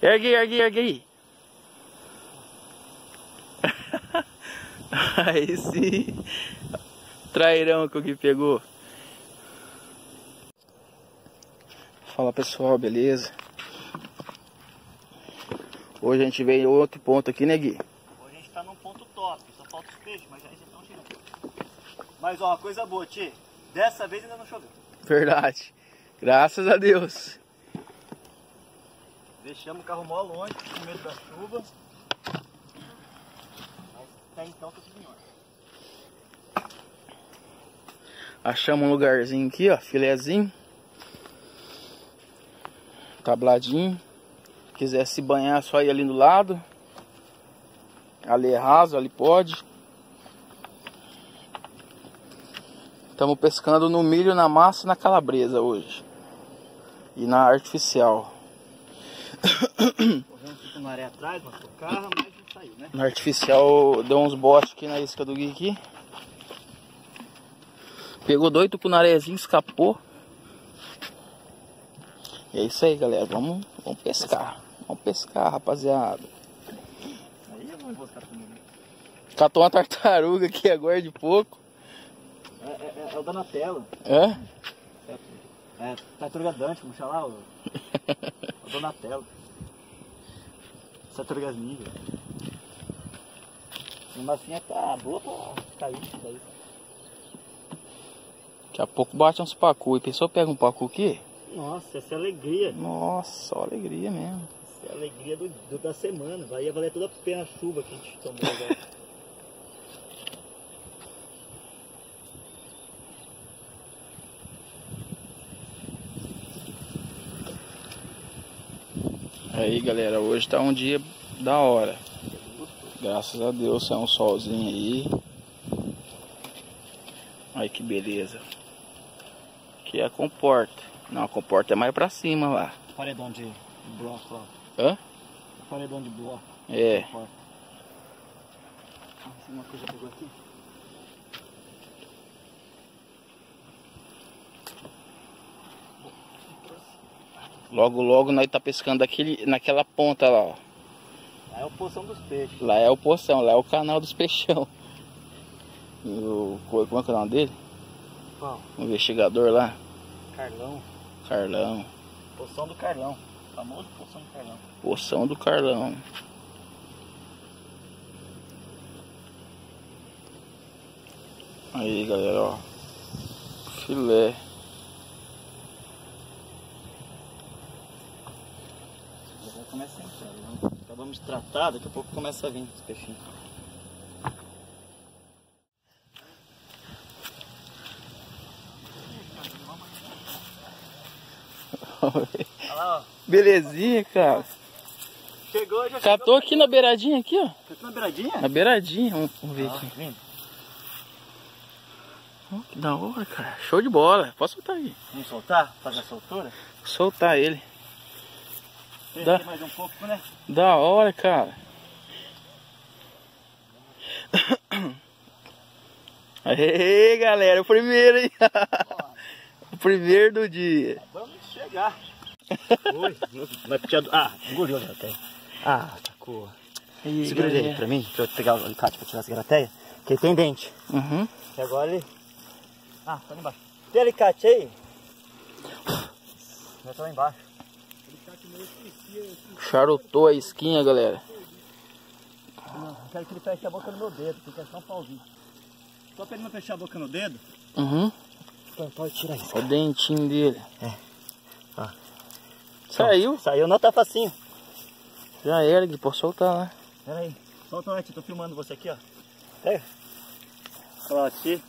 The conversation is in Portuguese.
Ergue, ergue, ergue aí. Aí sim. Trairão que o Gui pegou. Fala pessoal, beleza? Hoje a gente veio em outro ponto aqui, né Gui? Hoje a gente tá num ponto top, só falta os peixes, mas aí já estão chegando. Mas ó, uma coisa boa, Ti. Dessa vez ainda não choveu. Verdade. Graças a Deus. Deixamos o carro mó longe, com medo da chuva. Mas até então tá tudo. Achamos um lugarzinho aqui, ó, filézinho. Tabladinho. Quiser se banhar, só ir ali do lado. Ali é raso, ali pode. Estamos pescando no milho, na massa e na calabresa hoje. E na artificial. Correndo com maré atrás, uma carro, mas não saiu, né? Na artificial deu uns botes aqui na isca do Gui aqui. Pegou dois tucunarezinhos, escapou. E é isso aí, galera. Vamos, vamos pescar. Vamos pescar, rapaziada. Aí eu vou comigo. Catou uma tartaruga aqui agora de pouco. É, é, é, é o Donatello. É? É, tartaruga Dante, como chama lá? O, o Donatello. Tartarugas ninja. A massinha tá boa pra cair, cair. Daqui a pouco bate uns pacu. E pessoa pega um pacu aqui. Nossa, essa é a alegria. Nossa, só alegria mesmo. Essa é a alegria do, do- da semana. Vai valer toda a pena a chuva que a gente tomou agora. Aí, galera, hoje tá um dia da hora. Graças a Deus, é um solzinho aí. Olha que beleza. Aqui é a comporta. Não, a comporta é mais pra cima lá. Paredão de bloco, ó. Hã? Paredão de bloco. É. Ó. Uma coisa pegou aqui. Logo, logo nós tá pescando aquele, naquela ponta lá, ó. Aí é o poção dos peixes. Lá é o poção, lá é o canal dos peixão. E o, como é que é o nome dele? Qual? O investigador lá, Carlão. Carlão. Poção do Carlão. Famoso poção do Carlão. Poção do Carlão. Aí galera, ó. Filé. Começar a entrar. Né? Acabamos de tratar, daqui a pouco começa a vir os peixinhos. Olha lá, ó. Belezinha, cara. Chegou, já Catou aqui na beiradinha aqui, ó. chegou. na beiradinha? Na beiradinha, vamos, vamos ver Ah, aqui. Ó, que da hora, cara. Show de bola. Pode soltar aí. Vamos soltar? Fazer a soltura? Soltar ele. Aqui mais um pouco, né? Da hora, cara. Aê, galera, o primeiro, hein? o primeiro do dia. Vamos chegar. Oi. Vai puxar do... Ah, engoliu já até. Ah, tacou. Aí, Segura ele aí pra mim, pra eu pegar o alicate pra tirar as garateias. Que ele tem dente. Uhum. E agora ele... Ah, tá lá embaixo. Tem alicate aí? Já tá lá embaixo. Charutou a esquinha, galera. Não, quero que ele feche a boca no meu dedo, tem que achar um pauzinho. Só pra ele não fechar a boca no dedo. Uhum. Então pode tirar isso. O dentinho dele. É. Ó. Saiu. Saiu, não tá facinho. Já era, Gui. Pode soltar lá. Pera aí. Solta o Eti, tô filmando você aqui, ó. Pega. Olha lá, aqui.